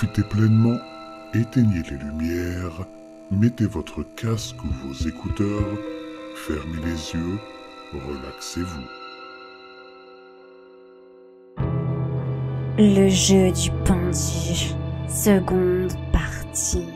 Profitez pleinement, éteignez les lumières, mettez votre casque ou vos écouteurs, fermez les yeux, relaxez-vous. Le jeu du pendu, seconde partie.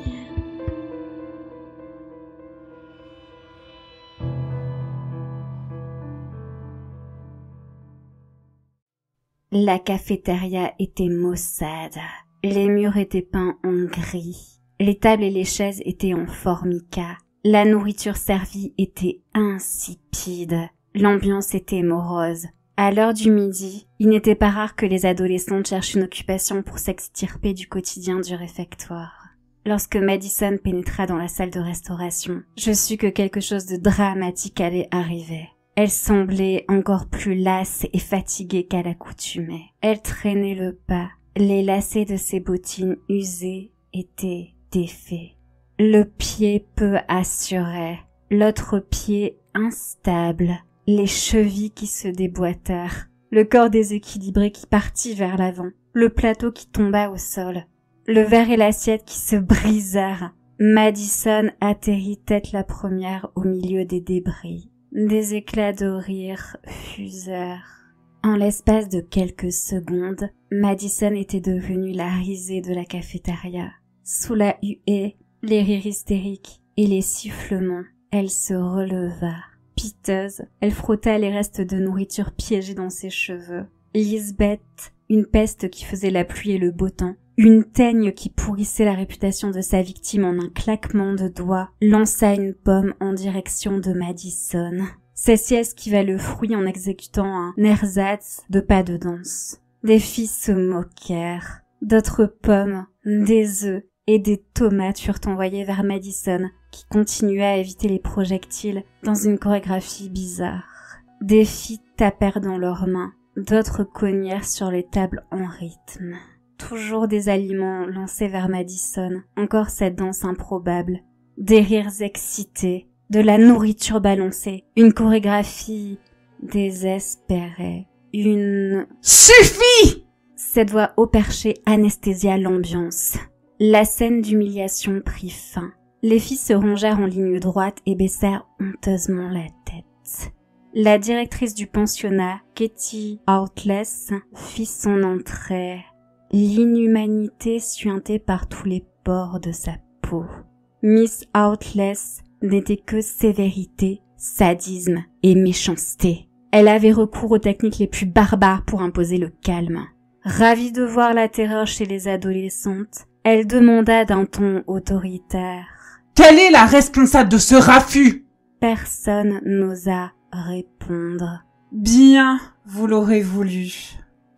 La cafétéria était maussade. Les murs étaient peints en gris. Les tables et les chaises étaient en formica. La nourriture servie était insipide. L'ambiance était morose. À l'heure du midi, il n'était pas rare que les adolescentes cherchent une occupation pour s'extirper du quotidien du réfectoire. Lorsque Madison pénétra dans la salle de restauration, je sus que quelque chose de dramatique allait arriver. Elle semblait encore plus lasse et fatiguée qu'à l'accoutumée. Elle traînait le pas. Les lacets de ses bottines usées étaient défaits. Le pied peu assuré, l'autre pied instable, les chevilles qui se déboîtèrent, le corps déséquilibré qui partit vers l'avant, le plateau qui tomba au sol, le verre et l'assiette qui se brisèrent. Madison atterrit tête la première au milieu des débris. Des éclats de rire fusèrent. En l'espace de quelques secondes, Madison était devenue la risée de la cafétéria. Sous la huée, les rires hystériques et les sifflements, elle se releva. Piteuse, elle frotta les restes de nourriture piégés dans ses cheveux. Lisbeth, une peste qui faisait la pluie et le beau temps, une teigne qui pourrissait la réputation de sa victime en un claquement de doigts lança une pomme en direction de Madison. Celle-ci esquiva le fruit en exécutant un ersatz de pas de danse. Des filles se moquèrent. D'autres pommes, des œufs et des tomates furent envoyées vers Madison, qui continuait à éviter les projectiles dans une chorégraphie bizarre. Des filles tapèrent dans leurs mains, d'autres cognèrent sur les tables en rythme. Toujours des aliments lancés vers Madison, encore cette danse improbable, des rires excités, de la nourriture balancée, une chorégraphie désespérée, une... Suffit Cette voix haut perchée anesthésia l'ambiance. La scène d'humiliation prit fin. Les filles se rangèrent en ligne droite et baissèrent honteusement la tête. La directrice du pensionnat, Katie Outless, fit son entrée. L'inhumanité suintait par tous les pores de sa peau. Miss Outless n'était que sévérité, sadisme et méchanceté. Elle avait recours aux techniques les plus barbares pour imposer le calme. Ravie de voir la terreur chez les adolescentes, elle demanda d'un ton autoritaire. Quelle est la responsable de ce raffut? Personne n'osa répondre. Bien, vous l'aurez voulu.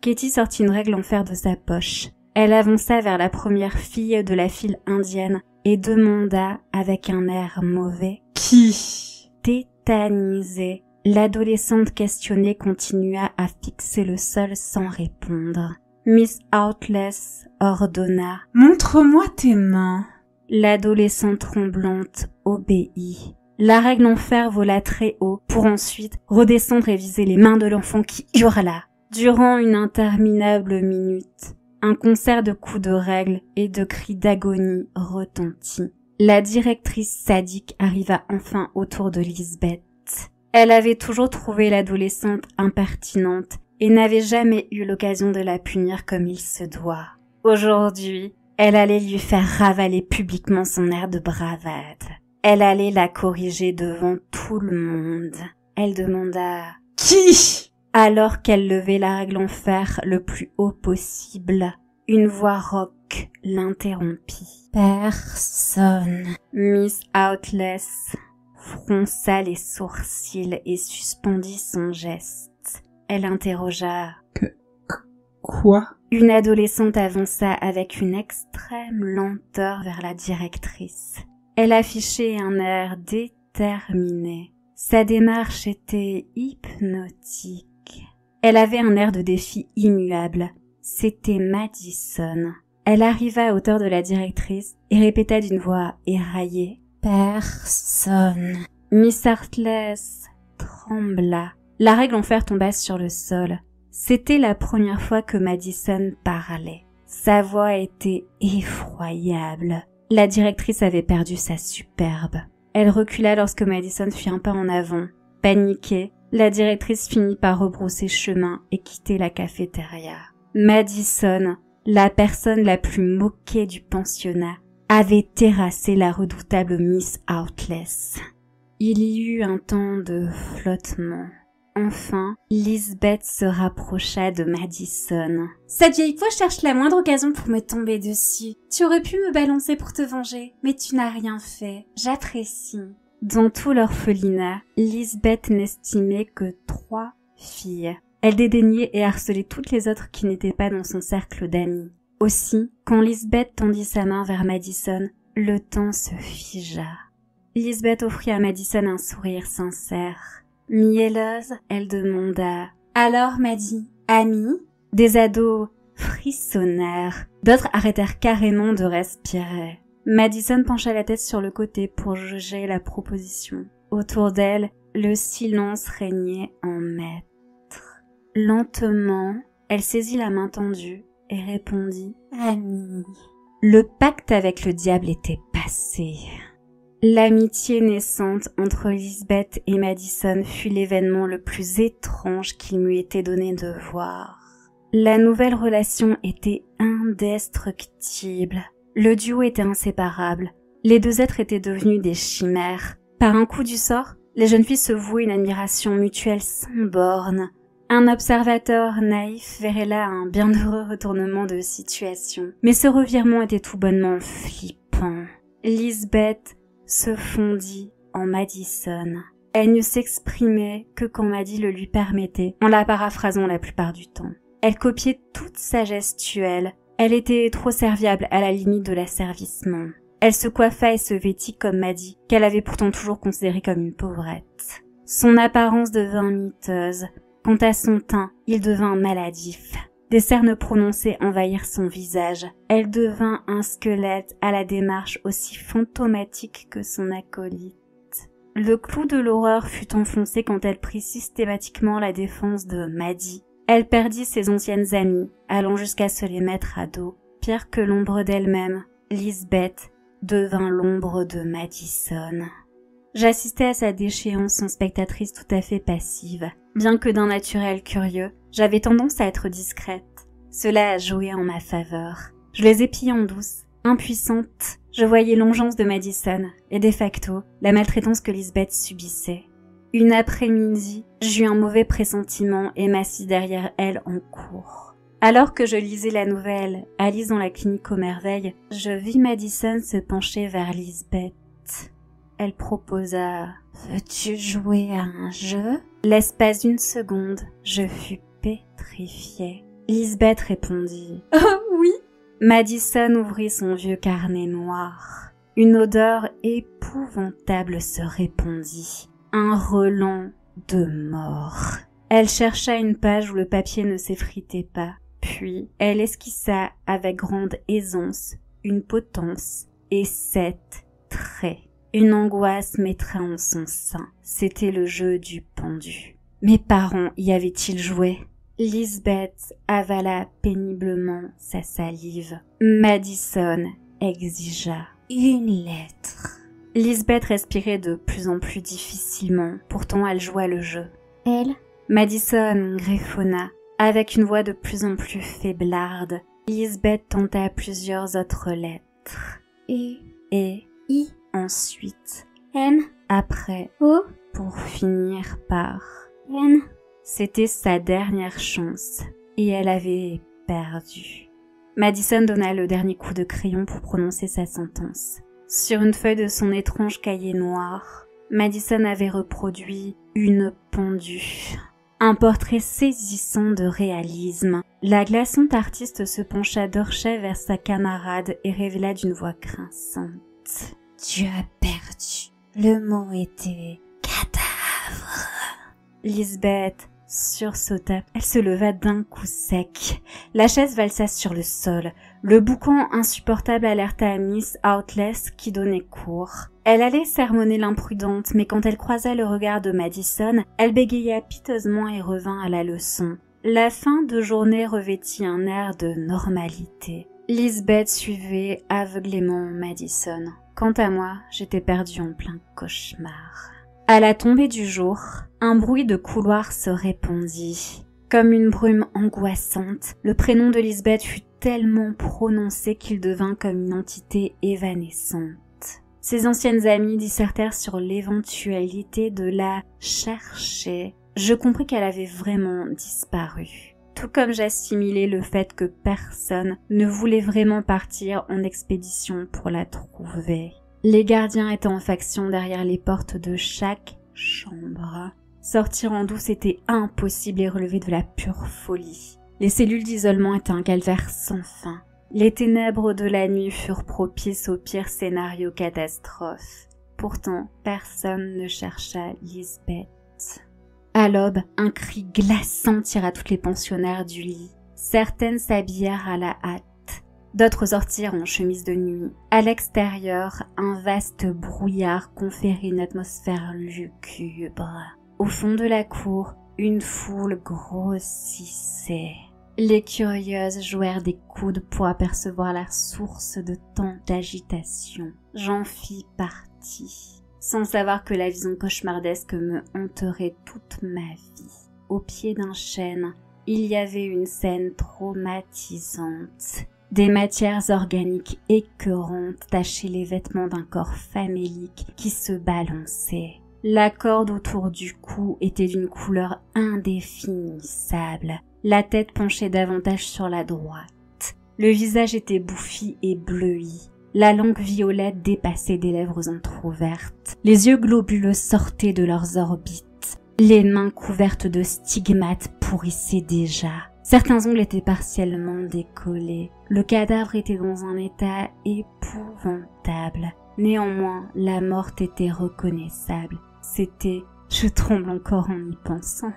Katie sortit une règle en fer de sa poche. Elle avança vers la première fille de la file indienne et demanda avec un air mauvais. Qui? Tétanisée, l'adolescente questionnée continua à fixer le sol sans répondre. Miss Outless ordonna. Montre-moi tes mains. L'adolescente tremblante obéit. La règle en fer vola très haut pour ensuite redescendre et viser les mains de l'enfant qui hurla. Durant une interminable minute, un concert de coups de règle et de cris d'agonie retentit. La directrice sadique arriva enfin autour de Lisbeth. Elle avait toujours trouvé l'adolescente impertinente et n'avait jamais eu l'occasion de la punir comme il se doit. Aujourd'hui, elle allait lui faire ravaler publiquement son air de bravade. Elle allait la corriger devant tout le monde. Elle demanda Qui? Alors qu'elle levait la règle en fer le plus haut possible. Une voix rauque l'interrompit. Personne. Miss Outless fronça les sourcils et suspendit son geste. Elle interrogea. Quoi? Une adolescente avança avec une extrême lenteur vers la directrice. Elle affichait un air déterminé. Sa démarche était hypnotique. Elle avait un air de défi immuable. C'était Madison. Elle arriva à hauteur de la directrice et répéta d'une voix éraillée. Personne. Miss Hartless trembla. La règle en fer tomba sur le sol. C'était la première fois que Madison parlait. Sa voix était effroyable. La directrice avait perdu sa superbe. Elle recula lorsque Madison fit un pas en avant. Paniquée, la directrice finit par rebrousser chemin et quitter la cafétéria. Madison, la personne la plus moquée du pensionnat, avait terrassé la redoutable Miss Outless. Il y eut un temps de flottement. Enfin, Lisbeth se rapprocha de Madison. Cette vieille fois cherche la moindre occasion pour me tomber dessus. Tu aurais pu me balancer pour te venger, mais tu n'as rien fait. J'apprécie. Dans tout l'orphelinat, Lisbeth n'estimait que trois filles. Elle dédaignait et harcelait toutes les autres qui n'étaient pas dans son cercle d'amis. Aussi, quand Lisbeth tendit sa main vers Madison, le temps se figea. Lisbeth offrit à Madison un sourire sincère. Mielleuse, elle demanda Alors, Maddy, amie Des ados frissonnèrent, d'autres arrêtèrent carrément de respirer. Madison pencha la tête sur le côté pour juger la proposition. Autour d'elle, le silence régnait en maître. Lentement, elle saisit la main tendue et répondit Amie. Le pacte avec le diable était passé. L'amitié naissante entre Lisbeth et Madison fut l'événement le plus étrange qu'il m'eût été donné de voir. La nouvelle relation était indestructible. Le duo était inséparable. Les deux êtres étaient devenus des chimères. Par un coup du sort, les jeunes filles se vouaient une admiration mutuelle sans borne. Un observateur naïf verrait là un bien heureux retournement de situation. Mais ce revirement était tout bonnement flippant. Lisbeth se fondit en Madison. Elle ne s'exprimait que quand Maddy le lui permettait, en la paraphrasant la plupart du temps. Elle copiait toute sa gestuelle. Elle était trop serviable à la limite de l'asservissement. Elle se coiffa et se vêtit comme Maddy, qu'elle avait pourtant toujours considérée comme une pauvrette. Son apparence devint miteuse. Quant à son teint, il devint maladif. Des cernes prononcées envahirent son visage. Elle devint un squelette à la démarche aussi fantomatique que son acolyte. Le clou de l'horreur fut enfoncé quand elle prit systématiquement la défense de Maddy. Elle perdit ses anciennes amies, allant jusqu'à se les mettre à dos. Pire que l'ombre d'elle-même, Lisbeth devint l'ombre de Madison. J'assistais à sa déchéance en spectatrice tout à fait passive. Bien que d'un naturel curieux, j'avais tendance à être discrète. Cela a joué en ma faveur. Je les épiais en douce. Impuissante, je voyais l'ongeance de Madison et de facto la maltraitance que Lisbeth subissait. Une après-midi, j'eus un mauvais pressentiment et m'assis derrière elle en cours. Alors que je lisais la nouvelle Alice dans la clinique aux merveilles, je vis Madison se pencher vers Lisbeth. Elle proposa Veux-tu jouer à un jeu? L'espace d'une seconde, je fus pétrifiée. Lisbeth répondit Oh oui Madison ouvrit son vieux carnet noir. Une odeur épouvantable se répandit. Un relent de mort. Elle chercha une page où le papier ne s'effritait pas. Puis elle esquissa avec grande aisance une potence et sept traits. Une angoisse mettrait en son sein. C'était le jeu du pendu. Mes parents y avaient-ils joué? Lisbeth avala péniblement sa salive. Madison exigea une lettre. Lisbeth respirait de plus en plus difficilement, pourtant elle jouait le jeu. Elle? Madison griffonna, avec une voix de plus en plus faiblarde. Lisbeth tenta plusieurs autres lettres. Et Et I? ensuite N? après O? pour finir par N? C'était sa dernière chance et elle avait perdu. Madison donna le dernier coup de crayon pour prononcer sa sentence. Sur une feuille de son étrange cahier noir, Madison avait reproduit une pendue. Un portrait saisissant de réalisme. La glaçante artiste se pencha d'orchet vers sa camarade et révéla d'une voix grinçante. Tu as perdu. Le mot était cadavre. Lisbeth sursauta. Elle se leva d'un coup sec. La chaise valsa sur le sol. Le boucan insupportable alerta à Miss Outless qui donnait cours. Elle allait sermonner l'imprudente, mais quand elle croisa le regard de Madison, elle bégaya piteusement et revint à la leçon. la fin de journée revêtit un air de normalité. Lisbeth suivait aveuglément Madison. Quant à moi, j'étais perdue en plein cauchemar. À la tombée du jour, un bruit de couloir se répandit. Comme une brume angoissante, le prénom de Lisbeth fut tellement prononcé qu'il devint comme une entité évanescente. Ses anciennes amies dissertèrent sur l'éventualité de la chercher. Je compris qu'elle avait vraiment disparu. Tout comme j'assimilais le fait que personne ne voulait vraiment partir en expédition pour la trouver. Les gardiens étaient en faction derrière les portes de chaque chambre. Sortir en douce était impossible et relever de la pure folie. Les cellules d'isolement étaient un calvaire sans fin. Les ténèbres de la nuit furent propices au pire scénario catastrophe. Pourtant, personne ne chercha Lisbeth. À l'aube, un cri glaçant tira toutes les pensionnaires du lit. Certaines s'habillèrent à la hâte. D'autres sortirent en chemise de nuit. À l'extérieur, un vaste brouillard conférait une atmosphère lugubre. Au fond de la cour, une foule grossissait. Les curieuses jouèrent des coudes pour apercevoir la source de tant d'agitation. J'en fis partie, sans savoir que la vision cauchemardesque me hanterait toute ma vie. Au pied d'un chêne, il y avait une scène traumatisante. Des matières organiques écœurantes tachaient les vêtements d'un corps famélique qui se balançait. La corde autour du cou était d'une couleur indéfinissable. La tête penchait davantage sur la droite. Le visage était bouffi et bleui. La langue violette dépassait des lèvres entr'ouvertes. Les yeux globuleux sortaient de leurs orbites. Les mains couvertes de stigmates pourrissaient déjà. Certains ongles étaient partiellement décollés. Le cadavre était dans un état épouvantable. Néanmoins, la morte était reconnaissable. C'était, je tremble encore en y pensant,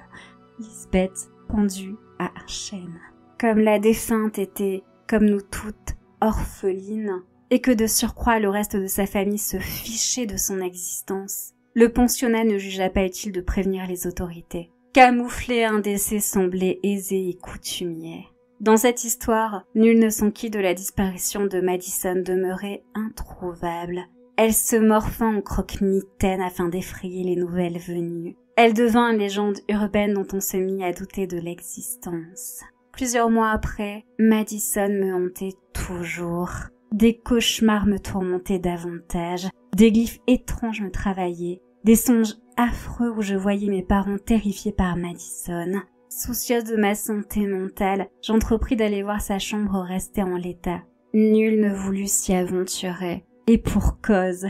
Lisbeth pendue à un chêne. Comme la défunte était, comme nous toutes, orpheline, et que de surcroît le reste de sa famille se fichait de son existence, le pensionnat ne jugea pas utile de prévenir les autorités. Camoufler un décès semblait aisé et coutumier. Dans cette histoire, nul ne s'enquit de la disparition de Madison demeurée introuvable, elle se morfa en croque-mitaine afin d'effrayer les nouvelles venues. Elle devint une légende urbaine dont on se mit à douter de l'existence. Plusieurs mois après, Madison me hantait toujours. Des cauchemars me tourmentaient davantage, des glyphes étranges me travaillaient, des songes affreux où je voyais mes parents terrifiés par Madison. Soucieuse de ma santé mentale, j'entrepris d'aller voir sa chambre restée en l'état. Nul ne voulut s'y aventurer. Et pour cause,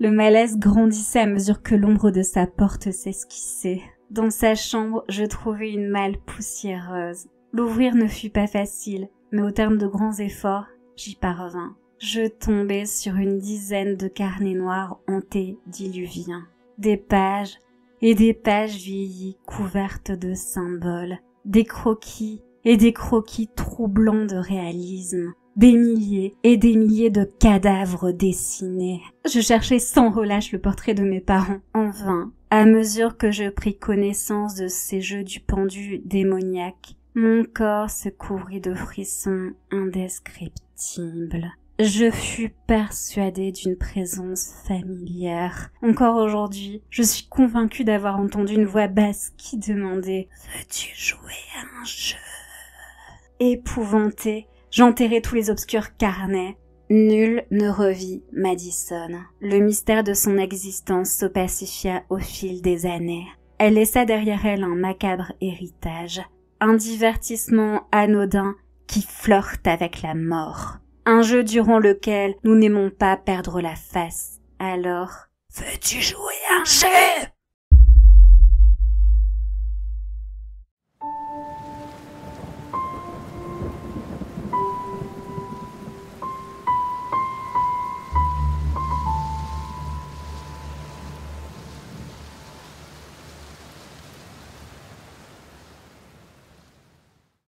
le malaise grandissait à mesure que l'ombre de sa porte s'esquissait. Dans sa chambre, je trouvai une malle poussiéreuse. L'ouvrir ne fut pas facile, mais au terme de grands efforts, j'y parvins. Je tombai sur une dizaine de carnets noirs hantés diluviens. Des pages et des pages vieillies couvertes de symboles. Des croquis et des croquis troublants de réalisme des milliers et des milliers de cadavres dessinés. Je cherchais sans relâche le portrait de mes parents, en vain. À mesure que je pris connaissance de ces jeux du pendu démoniaque, mon corps se couvrit de frissons indescriptibles. Je fus persuadée d'une présence familière. Encore aujourd'hui, je suis convaincue d'avoir entendu une voix basse qui demandait Veux-tu jouer à un jeu? Épouvantée, J'enterrai tous les obscurs carnets. Nul ne revit Madison. Le mystère de son existence s'opacifia au fil des années. Elle laissa derrière elle un macabre héritage, un divertissement anodin qui flirte avec la mort, un jeu durant lequel nous n'aimons pas perdre la face. Alors, veux-tu jouer un jeu?